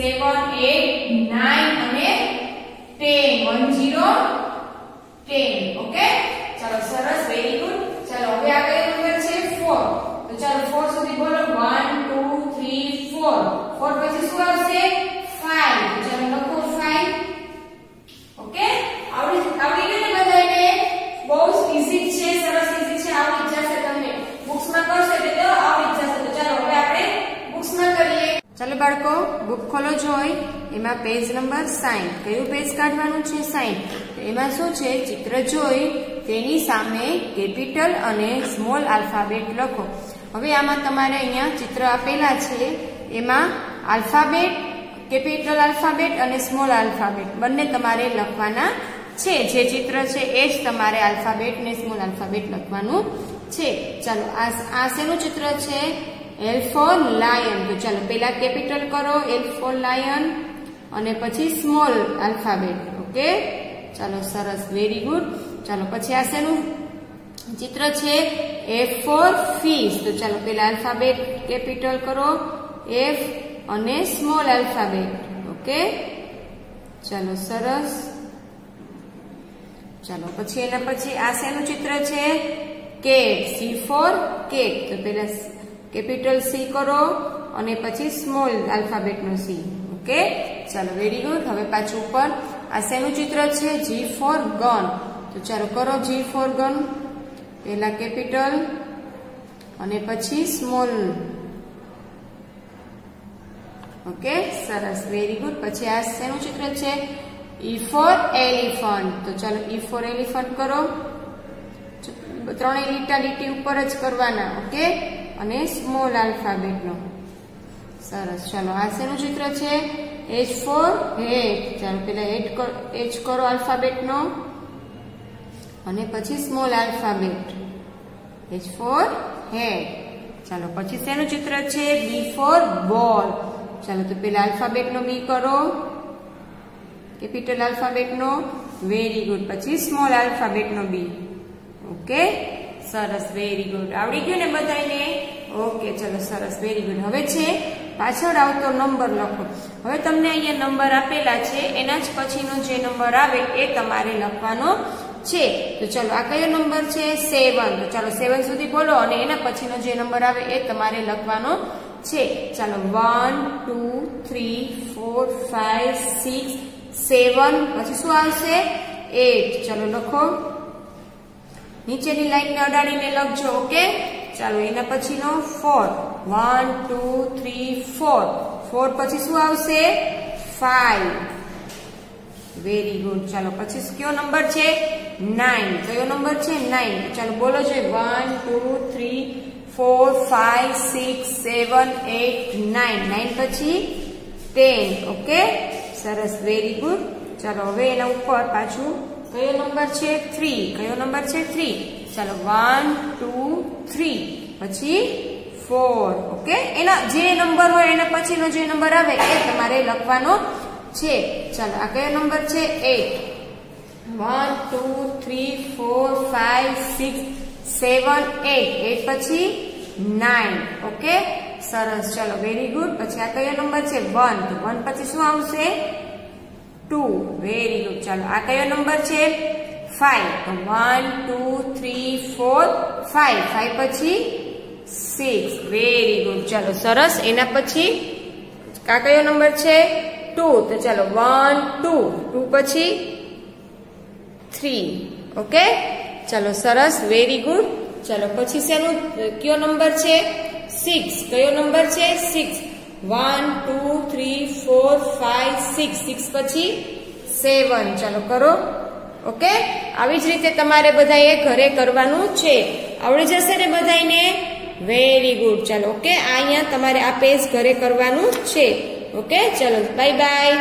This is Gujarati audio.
સેવન એટ નાઇન અને ten one zero ten okay ચાલો સરસ ચાલો બાળકો બુક ખોલો જોઈ એમાં પેજ નંબર 60 કયું પેજ કાઢવાનું છે 60 તો એમાં શું છે? ચિત્ર જોઈ, તેની સામે કેપિટલ અને સ્મોલ આલ્ફાબેટ લખો. હવે આમાં તમારે અહીંયા ચિત્ર આપેલા છે. એમાં આલ્ફાબેટ કેપિટલ આલ્ફાબેટ અને સ્મોલ આલ્ફાબેટ બંને તમારે લખવાના છે. જે ચિત્ર છે એ જ તમારે આલ્ફાબેટ ને સ્મોલ આલ્ફાબેટ લખવાનું છે. ચાલો આ શેનું ચિત્ર છે? એલ ફોર લાયન તો ચાલો પહેલા કેપિટલ કરો એલ ફોર લાયન અને પછી સ્મોલ આલ્ફાબેટ ઓકે ચાલો, સરસ. વેરી ગુડ ચાલો, પછી આ શેનું ચિત્ર છે? એફ ફોર ફિશ તો ચાલો, પહેલા આલ્ફાબેટ કેપિટલ કરો. એફ અને સ્મોલ આલ્ફાબેટ ઓકે ચાલો, સરસ. ચાલો, પછી એના પછી આ શેનું ચિત્ર છે? કેટ સી ફોર કેક તો પહેલા કેપિટલ સી કરો અને પછી સ્મોલ આલ્ફાબેટનો સી ઓકે? ચાલો વેરી ગુડ હવે પાછું ઉપર. આ શેનું ચિત્ર છે? જી ફોર ગન તો ચાલો, કરો જી ફોર ગન પહેલા કેપિટલ અને પછી સ્મોલ. ઓકે? સરસ. વેરી ગુડ પછી આ શેનું ચિત્ર છે? ઈ ફોર એલિફન્ટ તો ચાલો ઈ ફોર એલિફન્ટ કરો. ત્રણેય લીટા લીટી ઉપર જ કરવાના. ઓકે? અને સ્મોલ આલ્ફાબેટનો. સરસ. ચાલો, આ શેનું ચિત્ર છે? એચ ફોર હેડ ચાલો, પેલા એડ એચ કરો આલ્ફાબેટનો. અને પછી small alphabet. H for head ચાલો, પછી શેનું ચિત્ર છે? બી ફોર બોલ ચાલો, તો પેલા આલ્ફાબેટનો બી કરો. કેપિટલ આલ્ફાબેટનો. વેરી ગુડ પછી સ્મોલ આલ્ફાબેટનો બી ઓકે સરસ વેરી ગુડ આવડી ગયું ને બધાને ઓકે, ચલો, સરસ વેરી ગુડ હવે છે, પાછળ આવતો નંબર લખો. હવે તમને અહીંયા નંબર આપેલા છે, એના જ પછીનો જે નંબર આવે એ તમારે લખવાનો છે. તો ચલો, આ કયો નંબર છે? સેવન તો ચાલો સેવન સુધી બોલો અને એના પછીનો જે નંબર આવે એ તમારે લખવાનો છે. ચાલો one two three four five six seven પછી શું આવશે? એટ ચલો, લખો. નીચેની લાઈનને અડાડીને લખજો, ઓકે? ચાલો, એના પછીનો four one two three four four પછી શું આવશે? ફાઈવ વેરી ગુડ ચાલો, પછી કયો નંબર છે? નાઇન કયો નંબર છે? નાઇન ચાલો, બોલો છે one two three four five six seven eight nine nine પછી ટેન ઓકે? સરસ. વેરી ગુડ ચાલો, હવે એના ઉપર પાછું કયો નંબર છે? થ્રી કયો નંબર છે? થ્રી ચાલો વન ટુ થ્રી પછી ફોર ઓકે એના જે નંબર હોય, એના પછીનો જે નંબર આવે, એ તમારે લખવાનો છે. ચાલો, આ કયો નંબર છે? Eight one two three four five six seven eight eight પછી નાઇન ઓકે સરસ. ચલો વેરી ગુડ પછી આ કયો નંબર છે? વન વન પછી શું આવશે? ટુ વેરી ગુડ ચાલો, આ કયો નંબર છે? ફાઈવ તો one two three four five five પછી સિક્સ વેરી ગુડ ચાલો, સરસ. એના પછી આ કયો નંબર છે? ટુ તો ચાલો વન ટુ ટુ પછી થ્રી ઓકે ચાલો, સરસ. વેરી ગુડ ચાલો, પછી શેનું, કયો નંબર છે? સિક્સ કયો નંબર છે? Six one two three four five six six પછી સેવન ચાલો કરો. ઓકે આવી જ રીતે તમારે બધાએ ઘરે કરવાનું છે. આવડી જશે ને બધાને વેરી ગુડ ચાલો ઓકે અહીંયા તમારે આ પેજ ઘરે કરવાનું છે. ઓકે ચલો બાય બાય